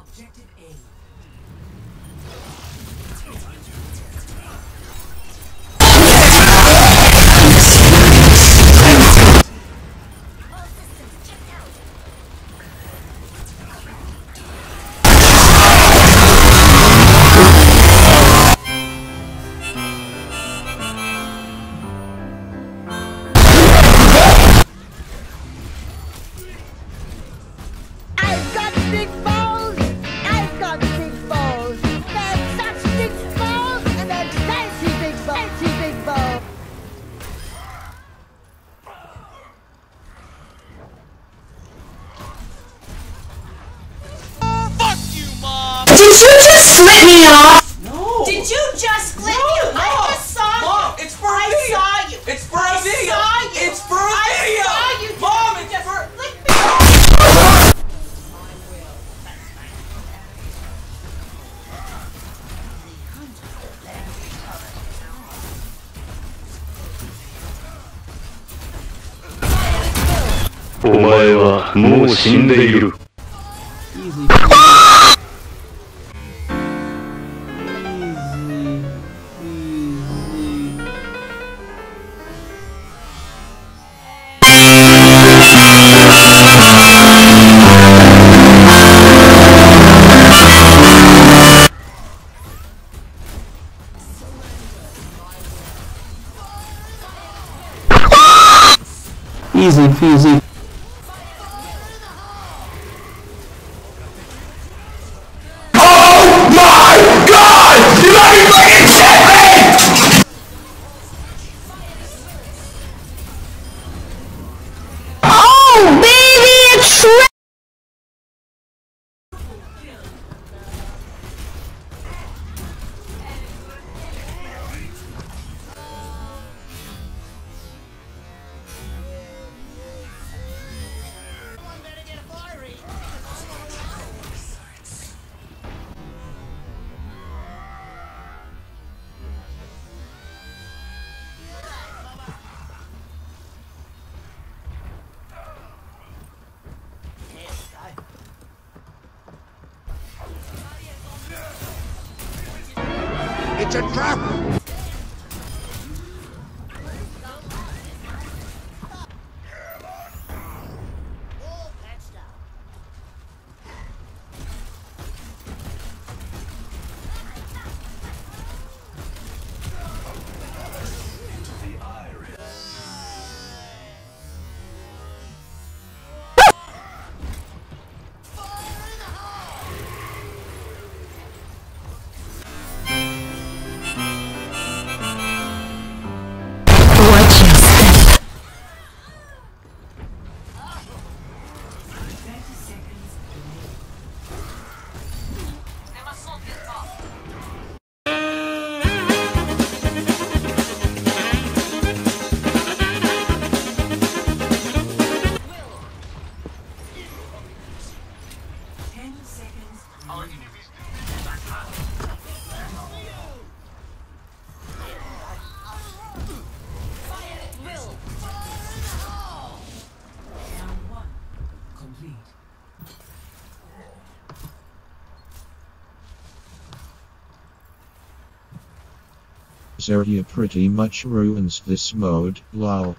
Objective A. Did you just flip me off? No. Did you just flip No, you? Mom. I just saw Mom, you. it's for a I video. saw you. It's for a I video. saw you. It's for a I video. saw you. Mom, You it's just for- flipped me.「お前はもう死んでいる」 Easy peasy. It's a trap! Zarya pretty much ruins this mode, lol.